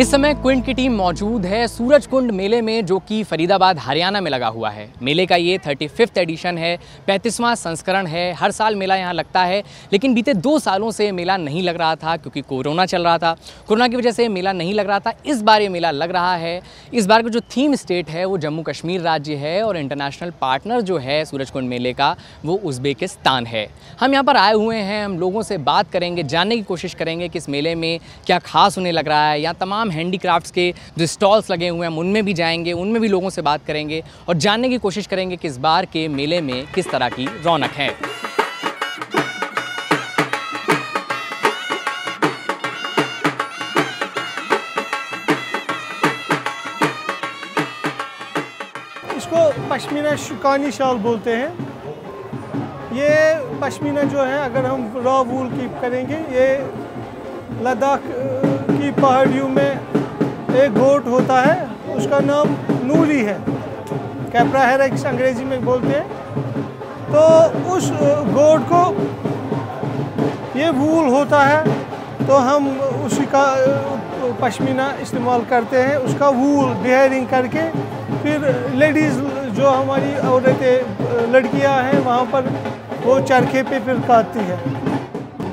इस समय क्विंट की टीम मौजूद है सूरज कुंड मेले में, जो कि फरीदाबाद, हरियाणा में लगा हुआ है। मेले का ये थर्टी फिफ्थ एडिशन है, पैंतीसवां संस्करण है, हर साल मेला यहाँ लगता है, लेकिन बीते दो सालों से मेला नहीं लग रहा था, क्योंकि कोरोना चल रहा था। कोरोना की वजह से मेला नहीं लग रहा था, इस बार ये मेला लग रहा है। इस बार का जो थीम स्टेट है, वो जम्मू कश्मीर राज्य है, और इंटरनेशनल पार्टनर जो है सूरज कुंड मेले का, वो उज़्बेकिस्तान है। हम यहाँ पर आए हुए हैं, हम लोगों से बात करेंगे, जानने की कोशिश करेंगे कि इस मेले में क्या खास उन्हें लग रहा है, या तमाम हैंडीक्राफ्ट्स के जो स्टॉल्स लगे हुए हैं उनमें भी जाएँगे, उनमें भी लोगों से बात करेंगे और जानने की कोशिश करेंगे कि इस बार के मेले में किस तरह की रौनक है। इसको पश्मीना शिकानी शाल बोलते हैं। ये पश्मीना जो है, अगर हम रॉ वूल की करेंगे, ये लद्दाख की पहाड़ियों में एक गोट होता है, उसका नाम नूरी है। कैपरा हेरेक्स अंग्रेज़ी में बोलते हैं। तो उस गोट को ये वूल होता है तो हम उसी का, पश्मीना इस्तेमाल करते हैं, उसका वूल बिहेरिंग करके। फिर लेडीज़ जो हमारी औरतें, लड़कियाँ हैं, वहाँ पर वो चरखे पे फिर काटती है।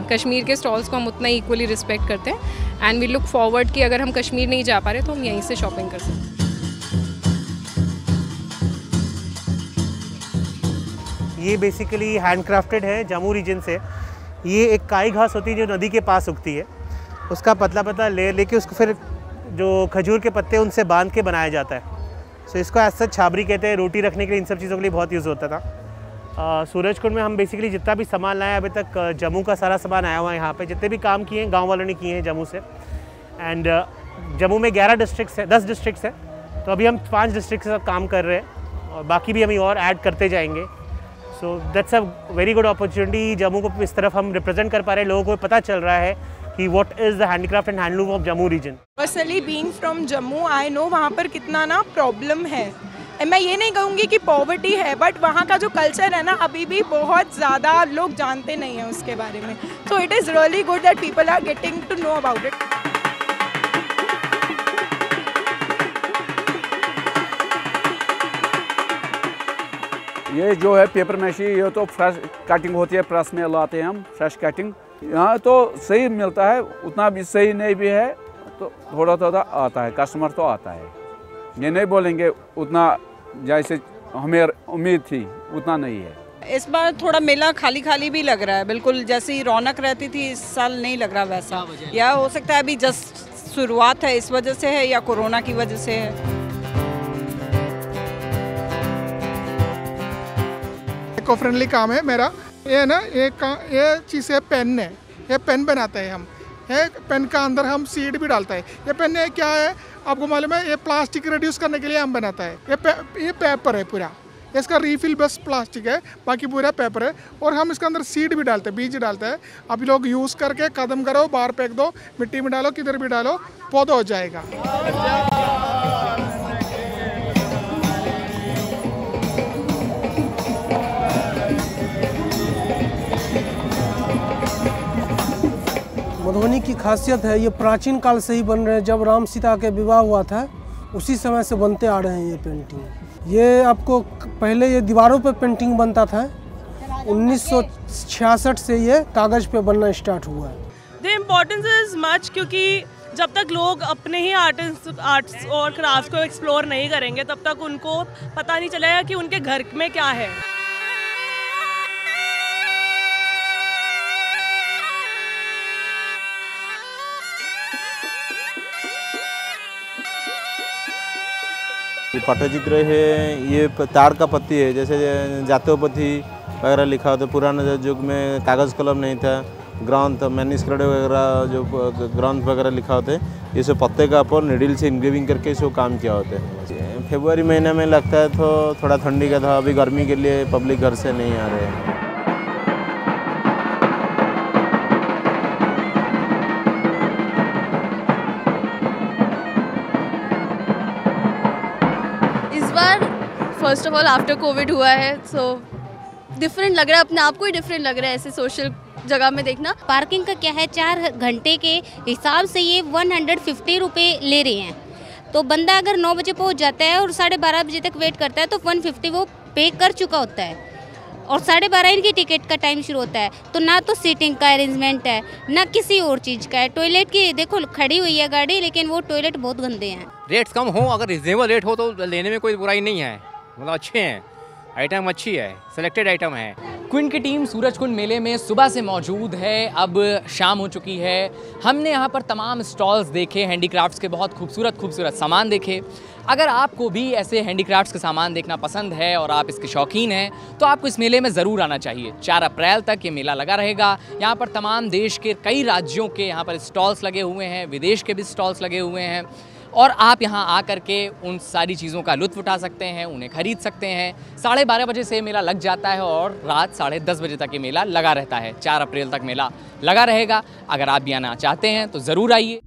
कश्मीर के स्टॉल्स को हम उतना इक्वली रिस्पेक्ट करते हैं। एंड वी लुक फॉरवर्ड कि अगर हम कश्मीर नहीं जा पा रहे तो हम यहीं से शॉपिंग कर सकते हैं। ये बेसिकली हैंडक्राफ्टेड है, जम्मू रीजन से। ये एक काई घास होती है जो नदी के पास उगती है। उसका पतला पतला लेयर लेके उसको फिर जो खजूर के पत्ते उनसे बाँध के बनाया जाता है। सो so इसको ऐसा छाबरी कहते हैं। रोटी रखने के लिए इन सब चीज़ों के लिए बहुत यूज़ होता था। सूरज कुंड में हम बेसिकली जितना भी सामान लाए अभी तक जम्मू का सारा सामान आया हुआ है यहाँ पे। जितने भी काम किए हैं, गाँव वालों ने किए हैं जम्मू से। एंड जम्मू में 11 डिस्ट्रिक्ट्स है 10 डिस्ट्रिक्ट्स हैं। तो अभी हम पाँच डिस्ट्रिक्ट साथ काम कर रहे हैं और बाकी भी हम और ऐड करते जाएँगे। So that's a very good opportunity Jammu को इस तरफ़ हम रिप्रेजेंट कर पा रहे हैं। लोगों को पता चल रहा है कि what is the handicraft and handloom of Jammu region personally being from Jammu I know वहाँ पर कितना ना प्रॉब्लम है। मैं ये नहीं कहूँगी कि पॉवर्टी है बट वहाँ का जो कल्चर है ना, अभी भी बहुत ज़्यादा लोग जानते नहीं हैं उसके बारे में। तो it is really good that people are getting to know about it ये जो है पेपर मैशी ये तो फ्रेश कटिंग होती है प्रेस में लाते हैं हम फ्रेश कटिंग यहाँ तो सही मिलता है, उतना भी सही नहीं भी है तो थोड़ा थोड़ा आता है कस्टमर तो आता है। ये नहीं बोलेंगे उतना जैसे हमें उम्मीद थी उतना नहीं है। इस बार थोड़ा मेला खाली खाली भी लग रहा है बिल्कुल जैसी रौनक रहती थी इस साल नहीं लग रहा वैसा। या हो सकता है अभी जस्ट शुरुआत है इस वजह से है या कोरोना की वजह से है? इको फ्रेंडली काम है मेरा। ये ना ये का ये चीज़ है पेन है ये पेन बनाते हैं हम। ये पेन का अंदर हम सीड भी डालता है। ये पेन है क्या है? आपको मालूम है ये प्लास्टिक रिड्यूस करने के लिए हम बनाता है। ये पे, ये पेपर है पूरा। इसका रीफिल बस प्लास्टिक है बाकी पूरा पेपर है। और हम इसके अंदर सीड भी डालते हैं बीज डालते हैं। आप लोग यूज़ करके कदम करो बाहर फेंक दो मिट्टी में डालो किधर भी डालो पौधा हो जाएगा। मधुबनी की खासियत है, ये प्राचीन काल से ही बन रहे हैं। जब राम सीता के विवाह हुआ था, उसी समय से बनते आ रहे हैं ये पेंटिंग ये आपको पहले ये दीवारों पे पेंटिंग बनता था। 1966 से ये कागज़ पे बनना स्टार्ट हुआ है। द इम्पोर्टेंस इज़ मच क्योंकि जब तक लोग अपने ही आर्ट आर्ट्स और क्राफ्ट को एक्सप्लोर नहीं करेंगे, तब तक उनको पता नहीं चलेगा कि उनके घर में क्या है। ये पट्टचित्र है, ये तार का पत्ती है, जैसे जातोपति वगैरह लिखा होता है पुराने युग में कागज़ कलम नहीं था, ग्रंथ मैन्यूस्क्रिप्ट वगैरह जो ग्रंथ वगैरह लिखा होते हैं ये सब पत्ते का ऊपर निडिल से इंग्रेविंग करके इसको काम किया होता है। महीने में लगता है तो थोड़ा ठंडी का था, अभी गर्मी के लिए पब्लिक घर से नहीं आ रहे हैं। First of all after covid हुआ है सो डिफरेंट लग रहा है अपने आप को ही डिफरेंट लग रहा है ऐसे सोशल जगह में देखना। पार्किंग का क्या है? चार घंटे के हिसाब से ये वन हंड्रेड फिफ्टी रुपये ले रहे हैं। तो बंदा अगर नौ बजे पहुँच जाता है और साढ़े बारह बजे तक वेट करता है तो वन फिफ्टी वो पे कर चुका होता है। और साढ़े बारह इनकी टिकट का टाइम शुरू होता है तो ना तो सीटिंग का अरेंजमेंट है ना किसी और चीज़ का है। टॉयलेट की देखो खड़ी हुई है गाड़ी लेकिन वो टॉयलेट बहुत गंदे हैं। रेट्स कम हो अगर रिजनेबल रेट हो तो लेने में कोई बुराई नहीं है। मतलब अच्छे हैं। आइटम अच्छी है सिलेक्टेड आइटम है। क्विंट की टीम सूरज कुंड मेले में सुबह से मौजूद है। अब शाम हो चुकी है। हमने यहाँ पर तमाम स्टॉल्स देखे हैंडीक्राफ्ट्स के बहुत खूबसूरत खूबसूरत सामान देखे। अगर आपको भी ऐसे हैंडीक्राफ्ट्स के सामान देखना पसंद है और आप इसके शौकीन हैं तो आपको इस मेले में ज़रूर आना चाहिए। चार अप्रैल तक ये मेला लगा रहेगा। यहाँ पर तमाम देश के कई राज्यों के यहाँ पर स्टॉल्स लगे हुए हैं, विदेश के भी स्टॉल्स लगे हुए हैं। और आप यहाँ आ कर के उन सारी चीज़ों का लुत्फ उठा सकते हैं, उन्हें खरीद सकते हैं। साढ़े बारह बजे से मेला लग जाता है और रात साढ़े दस बजे तक ये मेला लगा रहता है। चार अप्रैल तक मेला लगा रहेगा। अगर आप भी आना चाहते हैं तो ज़रूर आइए।